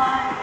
Bye.